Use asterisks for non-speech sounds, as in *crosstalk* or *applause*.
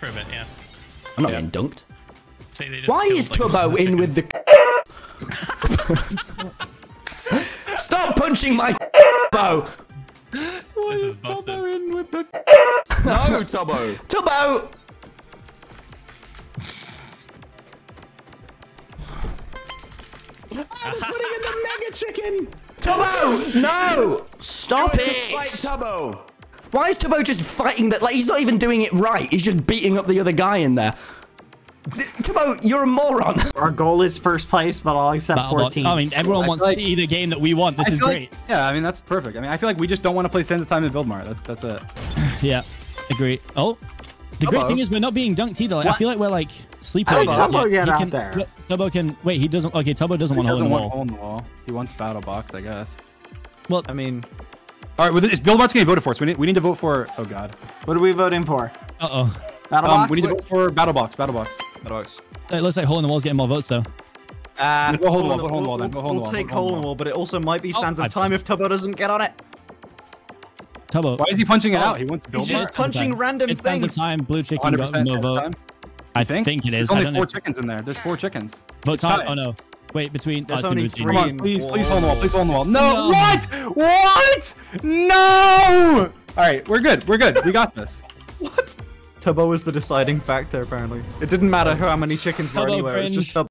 For a bit, yeah. I'm not Yeah. getting dunked. They just Why killed, is like, Tubbo in chicken. with the? *laughs* Stop punching my bow. This is busted. in with the... *laughs* no, Tubbo. Tubbo. Putting in the mega chicken. Tubbo, no! Stop Fight it! Tubbo. Why is Tubbo just fighting that? Like he's not even doing it right. He's just beating up the other guy in there. Th- Tubbo, you're a moron. *laughs* Our goal is first place, but I'll accept Battle box. 14. I mean, everyone I wants like- to see the game that we want. This I is great. Like, yeah, I mean that's perfect. I mean, I feel like we just don't want to play Sands of Time and Build Mart. That's that's it. *laughs* Yeah, agree. Oh, the great thing is we're not being dunked either. Like, I feel like we're like sleeper. How did. Tubbo Yeah, get he out can, there? yeah, Tubbo can. Wait, he doesn't. Okay, Tubbo doesn't He want to hold doesn't want wall. hole the wall. He wants Battle Box, I guess. Well, I mean, All right, well, is Build Mart's getting voted for? So we need, we need to vote for. Oh God. what are we voting for? Uh oh. Battle Um, box? we need to vote for Battle Box. Battle Box. Battle Box. It looks like hole in the wall's getting more votes though. Uh, Go hold the wall, we'll- go hold the wall then, we'll- go hold We'll wall, take go hold the hole in the wall. wall, but it also might be Sands I- of Time if Tubbo doesn't get on it. Tubbo. Why is he punching it out? He wants He's just Mart. punching random It's Sands of time. Blue chicken 100% got Sands no of vote. Time. I You think? it is. There's only four know. chickens in there. There's four chickens. Vote time. Oh no. Wait, between. There's it's uh, only three. Come on, Green please, please hold the wall. Please hold the wall. No, No. what? What? No! All right, we're good. We're good. We got this. *laughs* What? Tubbo was the deciding factor, apparently. It didn't matter how many chickens were Tubbo anywhere. It was just. Tubbo.